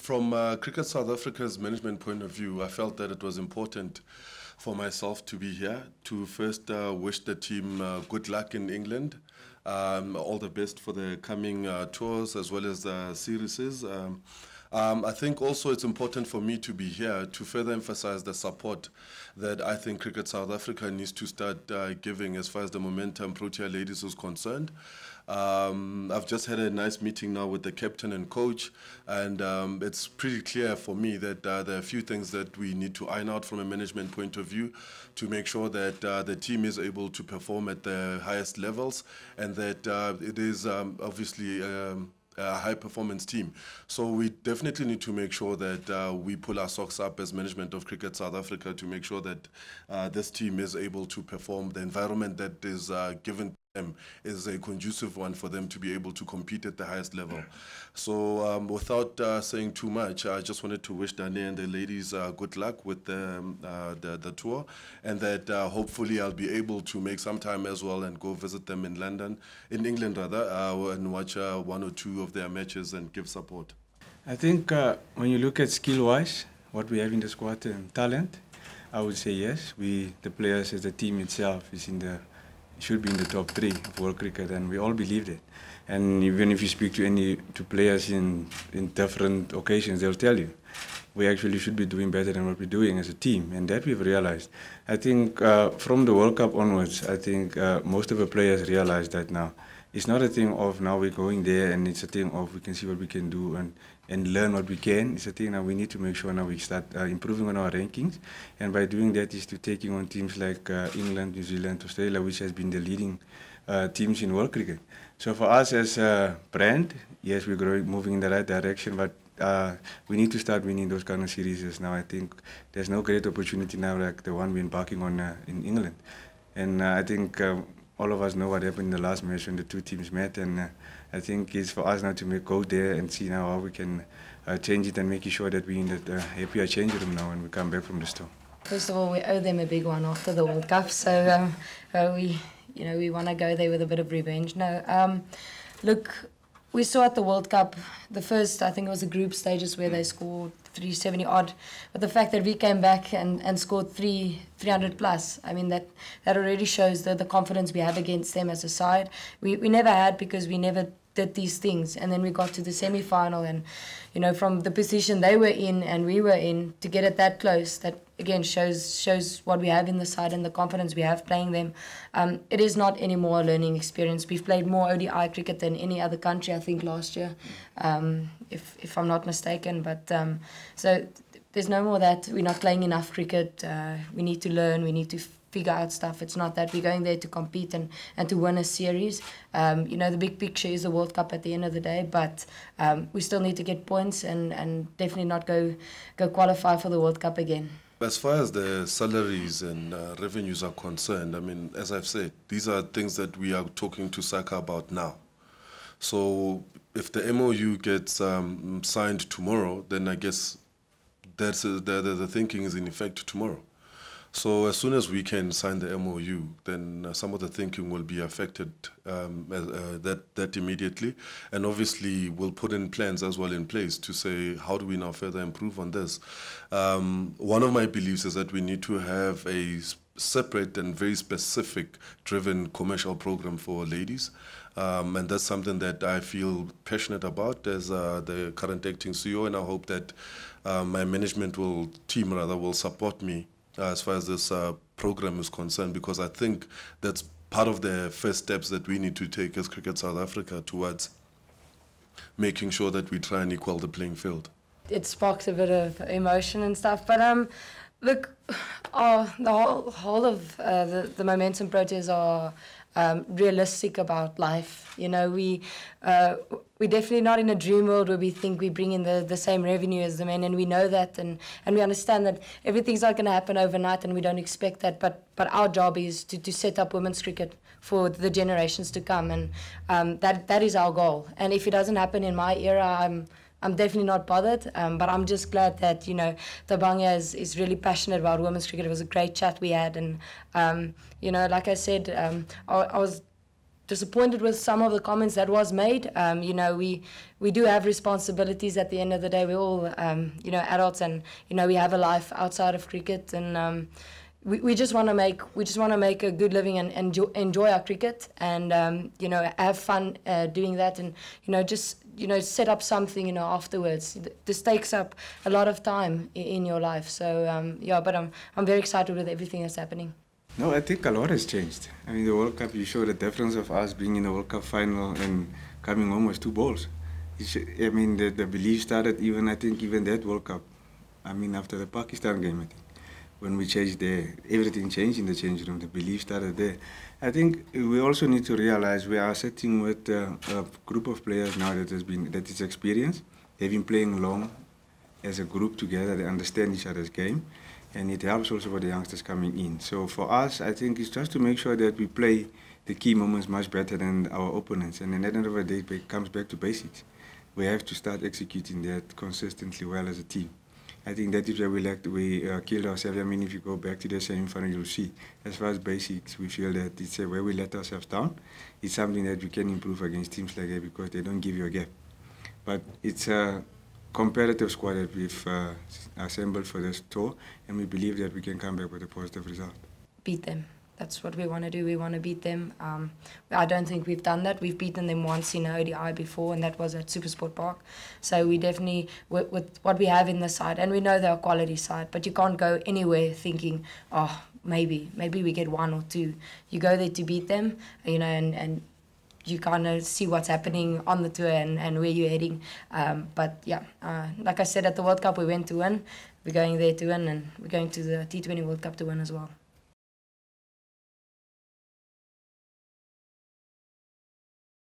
from uh, Cricket South Africa's management point of view, I felt that it was important for myself to be here to first uh, wish the team uh, good luck in England. Um, all the best for the coming uh, tours as well as the series. Um, um, I think also it's important for me to be here to further emphasize the support that I think Cricket South Africa needs to start uh, giving as far as the momentum Protea ladies is concerned. Um, I've just had a nice meeting now with the captain and coach, and um, it's pretty clear for me that uh, there are a few things that we need to iron out from a management point of view to make sure that uh, the team is able to perform at the highest levels and that uh, it is um, obviously um, a high performance team. So we definitely need to make sure that uh, we pull our socks up as management of Cricket South Africa to make sure that uh, this team is able to perform the environment that is uh, given them is a conducive one for them to be able to compete at the highest level. So um, without uh, saying too much, I just wanted to wish Dané and the ladies uh, good luck with the, um, uh, the, the, tour and that uh, hopefully I'll be able to make some time as well and go visit them in London, in England rather, uh, and watch uh, one or two of their matches and give support. I think when you look at skill-wise, what we have in the squad and talent, I would say yes. We, the players as the team itself, is in the should be in the top three of world cricket, and we all believed it. And even if you speak to any to players in in different occasions, they'll tell you we actually should be doing better than what we're doing as a team, and that we've realized. I think uh, from the World Cup onwards, I think uh, most of the players realize that now. It's not a thing of now we're going there, and it's a thing of we can see what we can do and and learn what we can. It's a thing that we need to make sure now we start uh, improving on our rankings. And by doing that is to taking on teams like uh, England, New Zealand, Australia, which has been the leading uh, teams in world cricket. So for us as a brand, yes, we're growing, moving in the right direction, but uh, we need to start winning those kind of series now. I think there's no great opportunity now like the one we're embarking on uh, in England. And uh, I think um, all of us know what happened in the last match when the two teams met and I think it's for us now to make, go there and see now how we can uh, change it and making sure that we in the uh, happier change room now when we come back from the store. First of all, we owe them a big one after the World Cup, so um, uh, we, you know, we want to go there with a bit of revenge. No, um, look, we saw at the World Cup the first, I think it was the group stages where they mm. scored 370 odd, but the fact that we came back and, and scored three 300 plus, I mean that that already shows the the confidence we have against them as a side. We we never had because we never did these things and then we got to the semi final and you know from the position they were in and we were in to get it that close that again shows shows what we have in the side and the confidence we have playing them. Um, it is not any more a learning experience. We've played more ODI cricket than any other country I think last year um, if if I'm not mistaken but um, so there's no more that we're not playing enough cricket uh, we need to learn we need to figure out stuff. It's not that we're going there to compete and, and to win a series. Um, you know, the big picture is the World Cup at the end of the day, but um, we still need to get points and, and definitely not go, go qualify for the World Cup again. As far as the salaries and uh, revenues are concerned, I mean, as I've said, these are things that we are talking to SACA about now. So if the MOU gets um, signed tomorrow, then I guess that's a, the, the, the thinking is in effect tomorrow. So as soon as we can sign the MOU, then uh, some of the thinking will be affected um, uh, that that immediately, and obviously we'll put in plans as well in place to say how do we now further improve on this. Um, one of my beliefs is that we need to have a separate and very specific driven commercial program for ladies. Um, and that's something that I feel passionate about as uh, the current acting CEO, and I hope that uh, my management will team rather will support me uh, as far as this uh, program is concerned, because I think that's part of the first steps that we need to take as Cricket South Africa towards making sure that we try and equal the playing field. It sparks a bit of emotion and stuff, but um, look, oh, the whole whole of uh, the the momentum Proteas are um, realistic about life. You know, we uh, we're definitely not in a dream world where we think we bring in the, the same revenue as the men, and we know that, and, and we understand that everything's not going to happen overnight, and we don't expect that. But but our job is to, to set up women's cricket for the generations to come, and um, that that is our goal. And if it doesn't happen in my era, I'm I'm definitely not bothered, um, but I'm just glad that you know Thabang is, is really passionate about women's cricket. It was a great chat we had, and um, you know, like I said, um, I, I, was disappointed with some of the comments that was made. Um, you know, we we do have responsibilities at the end of the day. We're all um, you know adults, and you know we have a life outside of cricket, and um, we, we just want to make we just want to make a good living and, and enjoy, enjoy our cricket, and um, you know have fun uh, doing that, and you know just you know set up something you know afterwards. This takes up a lot of time in, your life. So um, yeah, but I'm I'm very excited with everything that's happening. No, I think a lot has changed. I mean, the World Cup, you show the difference of us being in the World Cup final and coming home with two balls. I mean, the, the belief started even, I think, even that World Cup. I mean, after the Pakistan game, I think, when we changed there, everything changed in the change room. The belief started there. I think we also need to realize we are sitting with a, a group of players now that has been that is experienced. They've been playing long as a group together. They understand each other's game and it helps also for the youngsters coming in. So for us, I think it's just to make sure that we play the key moments much better than our opponents. And at the end of the day, it comes back to basics. We have to start executing that consistently well as a team. I think that is where we like we uh, killed ourselves. I mean, if you go back to the semi final, you'll see. As far as basics, we feel that it's uh, where we let ourselves down. It's something that we can improve against teams like that because they don't give you a gap. But it's a competitive squad that we've uh, assembled for this tour, and we believe that we can come back with a positive result. Beat them. That's what we want to do. We want to beat them. Um, I don't think we've done that. We've beaten them once in ODI before, and that was at Supersport Park. So we definitely, with, with what we have in the side, and we know they're a quality side, but you can't go anywhere thinking, oh, maybe, maybe we get one or two. You go there to beat them, you know, and, and you kind of see what's happening on the tour and, and where you're heading. Um, but yeah, uh, like I said at the World Cup, we went to win. We're going there to win, and we're going to the T20 World Cup to win as well.